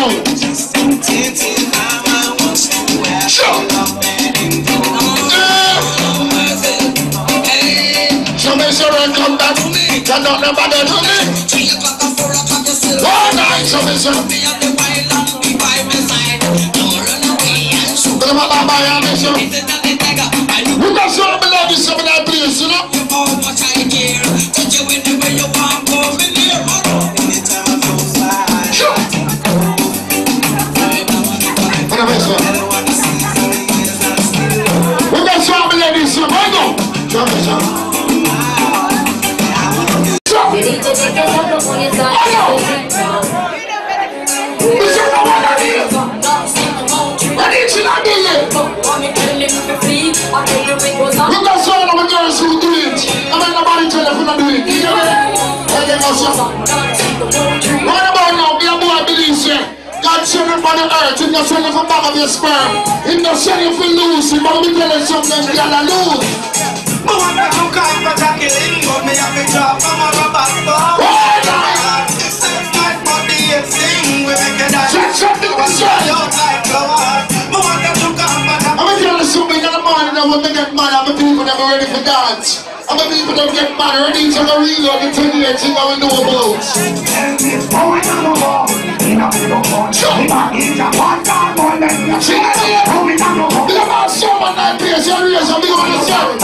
round about now. Sure. Yeah. So make sure I come back. Turn down the bother to me. One night, so make sure. Baba Baba, yeah, mister. We got some of the ladies up in that place, you know. What? Well, they must have. What about now? Be a boy believes you. God send him on the earth. He not send him from back of your sperm. He not send him for lose. He but me tell him something. He gotta lose. Check something was said. I'm gonna tell you something in the morning now when they get mad. I'm a people never ready for dance. I'm a people that get ready to go real on the 10 years thing I know about. See that here? Big about someone like this, you're real, so big about yourself.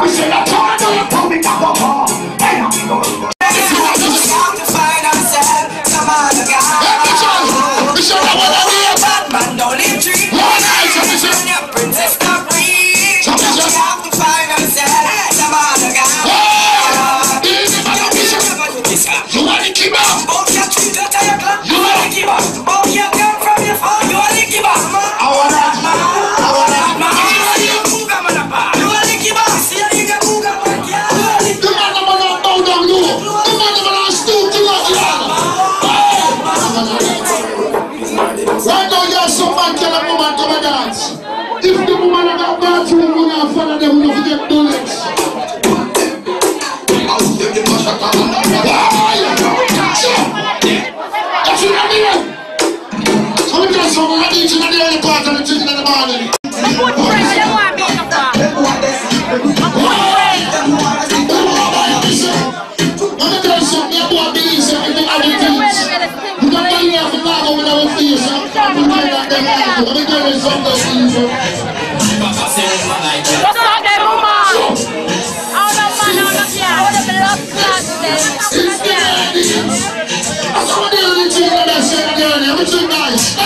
We say that So got some to the early part of the chicken in the morning. You can buy me off the the chicken and that's it again. Everything nice.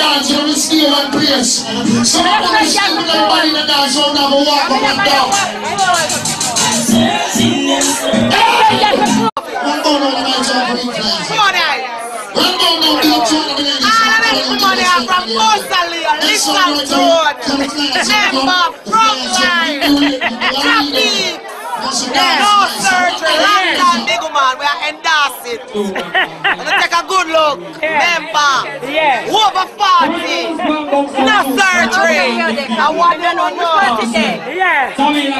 Dance, you will stay one place. Some of them is sleeping like body in the dance, now we walk up and down. One more now, the lights off for me, please. One more now, the off for me, ladies. This Kingston Road. Member, Frontline, Traffic. No surgery, long endorse it. Let's take a good look. Member, over 40. No surgery. I want you to know.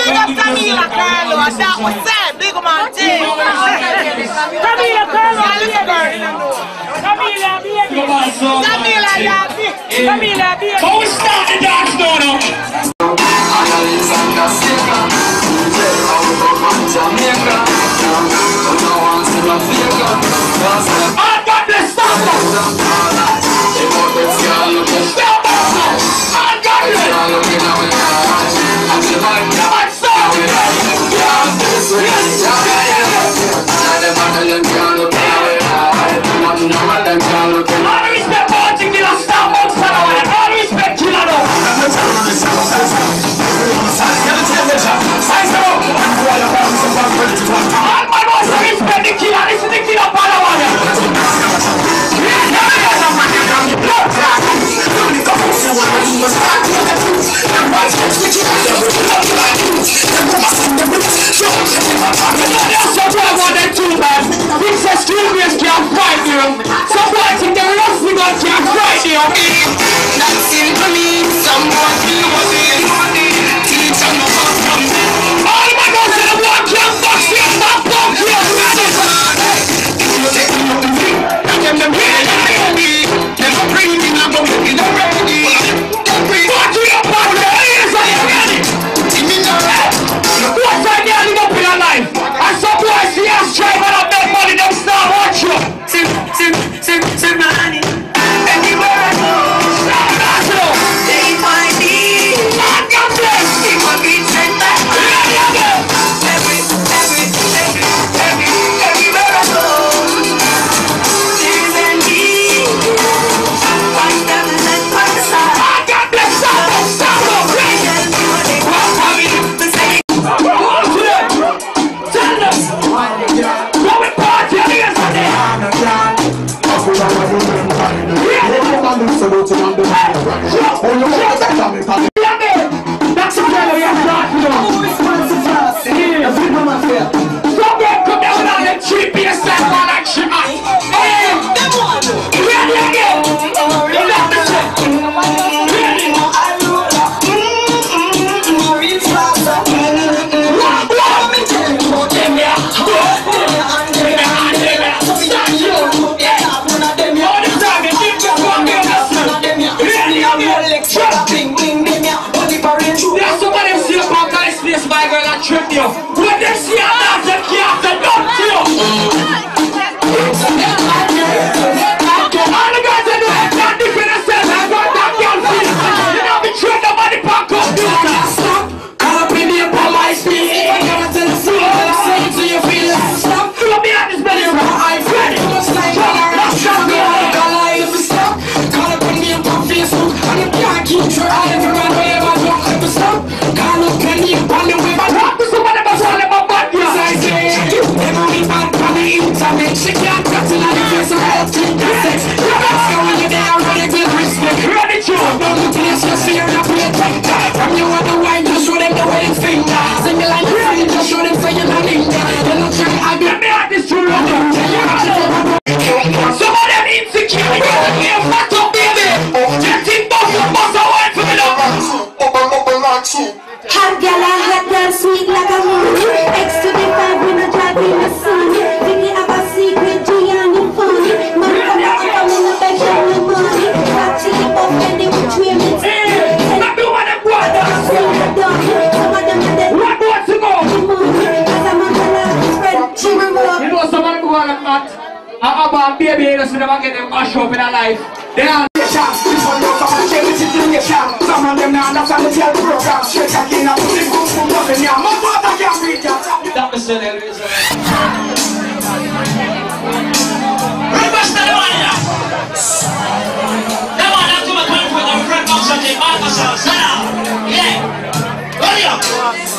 Big up Camila Carlo, and that was said. Big man, team. Camila Carlo, Camila, baby. Camila, yeah, big. Camila, baby. But we start the dance now now. I got the stop Stop the Rusty God can't fight you. That's simple me, someone feel what they Teach them no them All my boys in the one can't box you. Box you. Them them ready, them a bring me now, but we not now. Hot gal, a hot girl, sweet like a moon. X to the five, we no drive in the sun. Vicky have a secret, G on the phone. Man, come up, I'm in the bed, show me money. Hot chili buff, and they it. Hey, not do what them want. Sweet the dog, some of them are dead. What wants to go? As I'm on the left, spread, she will You know some of them go on hot. I have uh, a baby, you know, so they get them uh, mash up in their life. They are Some of them now understand the tell program. Straight back in a pussy, boom, boom, nothing. Yeah, my father can't read that. That was the Elvis. Request the one here. The one that come and come with a friend box of the Microsoft. Sit down. Yeah. Hurry up.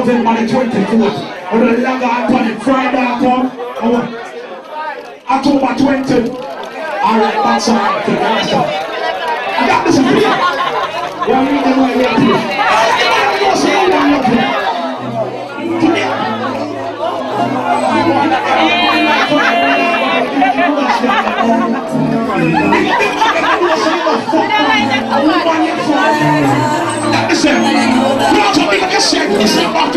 thousand on the 24th. Under the longer Anthony Friday come. October twenty. Alright, that's alright. I got this in here. Yeah, we need to know where we're at. I'm yourself. You're not talking about yourself. It's not about